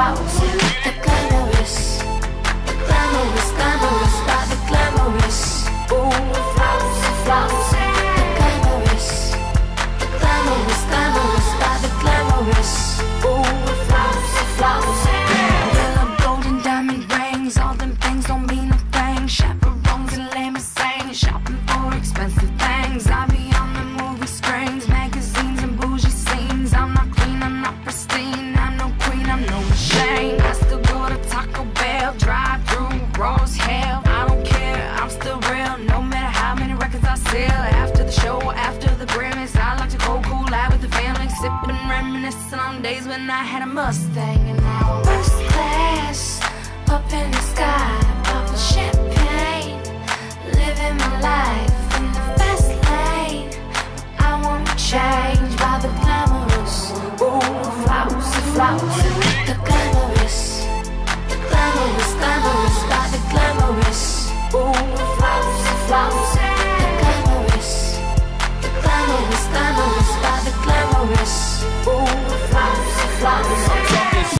house. I sail after the show, after the Grammys. I like to go cool out with the family, sipping, reminiscing on days when I had a Mustang and now first class up in. The